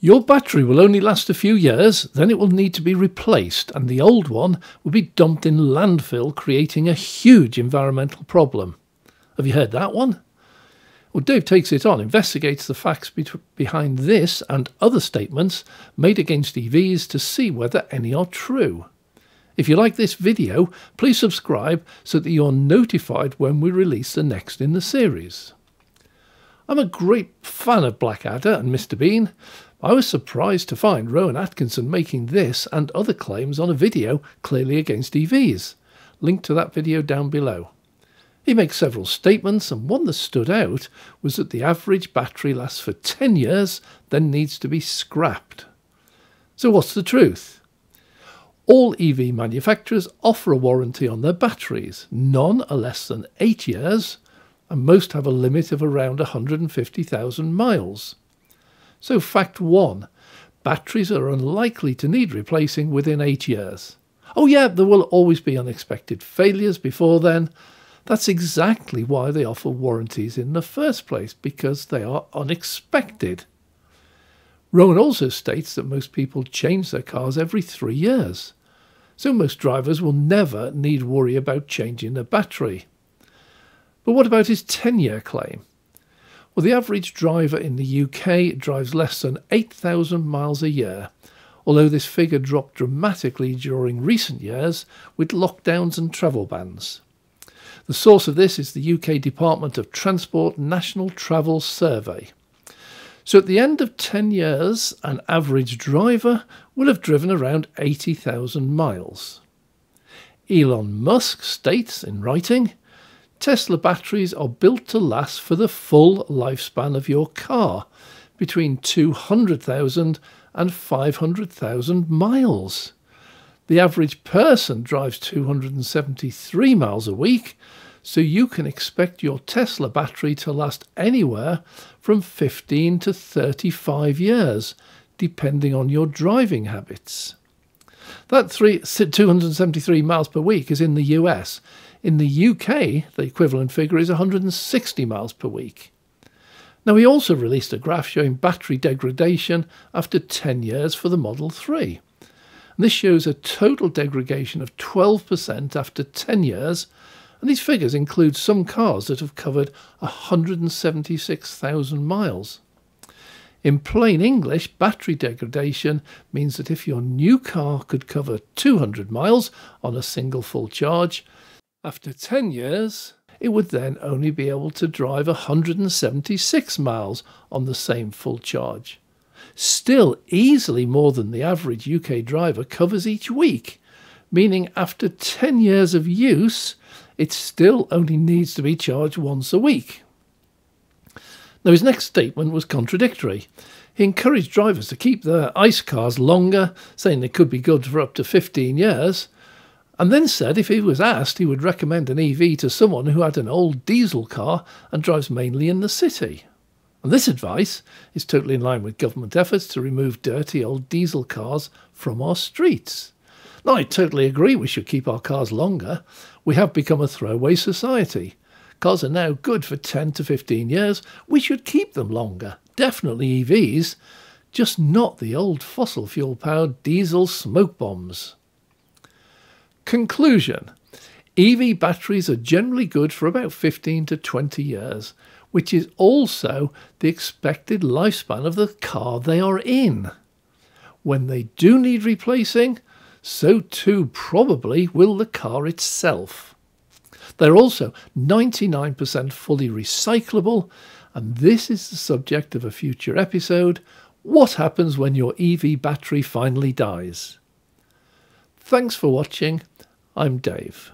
Your battery will only last a few years, then it will need to be replaced, and the old one will be dumped in landfill, creating a huge environmental problem. Have you heard that one? Well, Dave takes it on, investigates the facts be- behind this and other statements made against EVs to see whether any are true. If you like this video, please subscribe so that you're notified when we release the next in the series. I'm a great fan of Blackadder and Mr. Bean. I was surprised to find Rowan Atkinson making this and other claims on a video clearly against EVs. Link to that video down below. He makes several statements, and one that stood out was that the average battery lasts for 10 years, then needs to be scrapped. So, what's the truth? All EV manufacturers offer a warranty on their batteries. None are less than 8 years, and most have a limit of around 150,000 miles. So, fact one batteries are unlikely to need replacing within 8 years. Oh, yeah, there will always be unexpected failures before then, that's exactly why they offer warranties in the first place, because they are unexpected. Rowan also states that most people change their cars every three years, so most drivers will never need worry about changing their battery. But what about his 10 year claim? Well, the average driver in the UK drives less than 8,000 miles a year, although this figure dropped dramatically during recent years with lockdowns and travel bans. The source of this is the UK Department of Transport National Travel Survey. So at the end of 10 years, an average driver will have driven around 80,000 miles. Elon Musk states in writing Tesla batteries are built to last for the full lifespan of your car, between 200,000 and 500,000 miles. The average person drives 273 miles a week, so you can expect your Tesla battery to last anywhere from 15 to 35 years, depending on your driving habits. That three, 273 miles per week is in the US. In the UK, the equivalent figure is 160 miles per week. Now, he also released a graph showing battery degradation after 10 years for the Model 3. And This shows a total degradation of 12% after 10 years, and these figures include some cars that have covered 176,000 miles. In plain English, battery degradation means that if your new car could cover 200 miles on a single full charge, after 10 years, it would then only be able to drive 176 miles on the same full charge still easily more than the average UK driver covers each week, meaning after 10 years of use, it still only needs to be charged once a week. Now, his next statement was contradictory. He encouraged drivers to keep their ICE cars longer, saying they could be good for up to 15 years, and then said if he was asked, he would recommend an EV to someone who had an old diesel car and drives mainly in the city. And this advice is totally in line with government efforts to remove dirty old diesel cars from our streets. Now, I totally agree we should keep our cars longer. We have become a throwaway society. Cars are now good for 10 to 15 years. We should keep them longer. Definitely EVs, just not the old fossil fuel powered diesel smoke bombs. Conclusion EV batteries are generally good for about 15 to 20 years which is also the expected lifespan of the car they are in. When they do need replacing, so too probably will the car itself. They're also 99% fully recyclable, and this is the subject of a future episode What happens when your EV battery finally dies? Thanks for watching. I'm Dave.